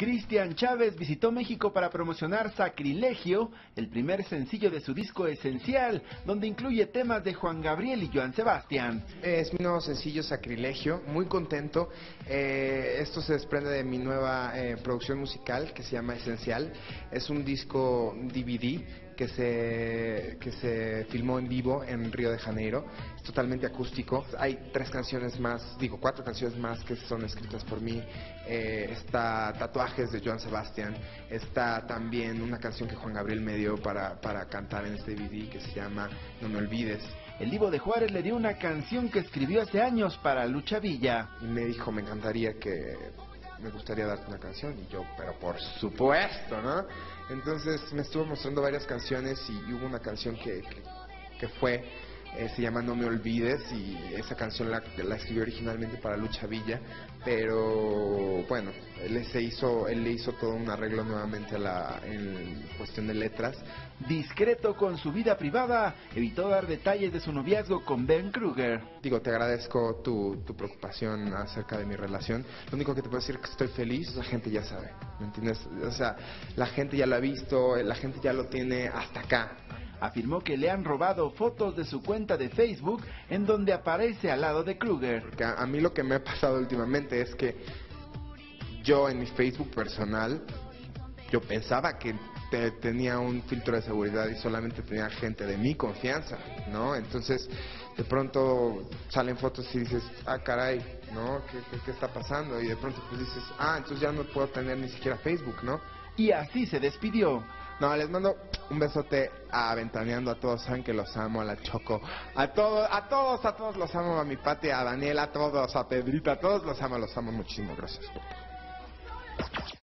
Cristian Chávez visitó México para promocionar Sacrilegio, el primer sencillo de su disco Esencial, donde incluye temas de Juan Gabriel y Joan Sebastián. Es mi nuevo sencillo Sacrilegio, muy contento. Eh, esto se desprende de mi nueva eh, producción musical que se llama Esencial. Es un disco DVD que se, que se filmó en vivo en Río de Janeiro. Es totalmente acústico. Hay tres canciones más, digo, cuatro canciones más que son escritas por mí. Eh, está Tatuajes de Joan Sebastián. Está también una canción que Juan Gabriel me dio para, para cantar en este DVD que se llama No me olvides. El Divo de Juárez le dio una canción que escribió hace años para Lucha Villa. Y me dijo, me encantaría que me gustaría darte una canción. Y yo, pero por supuesto, ¿no? Entonces me estuvo mostrando varias canciones y, hubo una canción que, que, fue, eh, se llama No me olvides y esa canción la, la escribió originalmente para Lucha Villa, pero bueno, él, se hizo, él le hizo todo un arreglo nuevamente a la, en cuestión de letras. Discreto con su vida privada, evitó dar detalles de su noviazgo con Ben Kruger. Digo, te agradezco tu, tu preocupación acerca de mi relación. Lo único que te puedo decir es que estoy feliz, la gente ya sabe, ¿me entiendes? O sea, la gente ya lo ha visto, la gente ya lo tiene hasta acá afirmó que le han robado fotos de su cuenta de Facebook en donde aparece al lado de Kruger. A, a mí lo que me ha pasado últimamente es que yo en mi Facebook personal, yo pensaba que tenía un filtro de seguridad y solamente tenía gente de mi confianza, ¿no? Entonces, de pronto salen fotos y dices, ah, caray, ¿no? ¿Qué, qué está pasando? Y de pronto pues dices, ah, entonces ya no puedo tener ni siquiera Facebook, ¿no? Y así se despidió. No, les mando un besote a Ventaneando, a todos saben que los amo, a la Choco, a todos, a todos, a todos los amo, a mi Pati, a Daniel, a todos, a Pedrita, a todos los amo, los amo muchísimo, gracias.